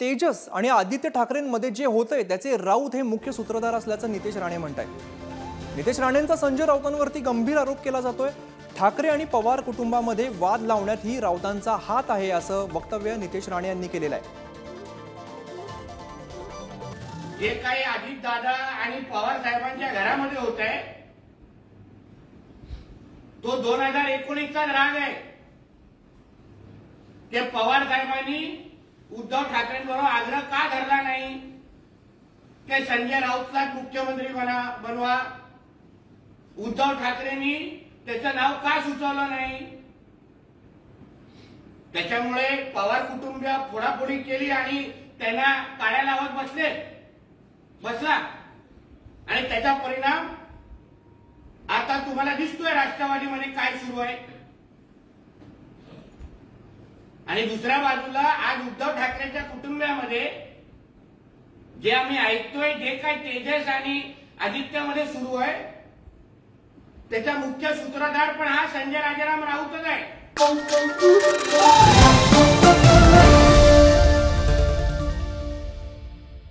तेजस आणि आदित्य ठाकरेंमध्ये जे होतंय त्याचे राऊत हे मुख्य सूत्रधार असल्याचं नितेश राणे म्हणतायत. नितेश राणेंचा संजय राऊतांवरती गंभीर आरोप केला जातोय. ठाकरे आणि पवार कुटुंबामध्ये वाद लावण्यात ही राऊतांचा हात आहे असं वक्तव्य नितेश राणे यांनी केलेलं आहे. जे काही अजित दादा आणि पवार साहेबांच्या घरामध्ये होत आहे तो दोन हजार एकोणीसचा राग आहे. ते पवार साहेबांनी उद्धव ठाकरेंबरोबर आग्रह का धरला नाही? ते संजय राऊतला मुख्यमंत्री बना बनवा. उद्धव ठाकरेंनी त्याचं नाव का सुचवलं नाही? त्याच्यामुळे पवार कुटुंब फोडाफोडी केली आणि त्यांना काड्या लावत बसले. बसला. आणि त्याचा परिणाम आता तुम्हाला दिसतोय राष्ट्रवादीमध्ये काय सुरू आहे. आणि दुसऱ्या बाजूला आज उद्धव ठाकरेंच्या कुटुंबामध्ये जे आम्ही ऐकतोय जे काय तेजस आणि आदित्यमध्ये सुरू आहे त्याचा मुख्य सूत्रधार पण हा संजय राजाराम राऊतच आहे.